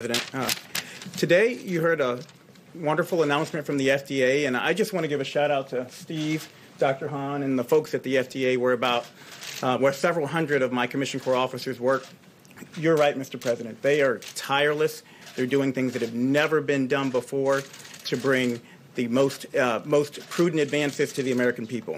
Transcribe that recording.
President. Uh, today, you heard a wonderful announcement from the FDA, and I just want to give a shout out to Steve, Dr. Hahn, and the folks at the FDA, where about uh, where several hundred of my Commission Corps officers work. You're right, Mr. President. They are tireless. They're doing things that have never been done before to bring the most uh, most prudent advances to the American people.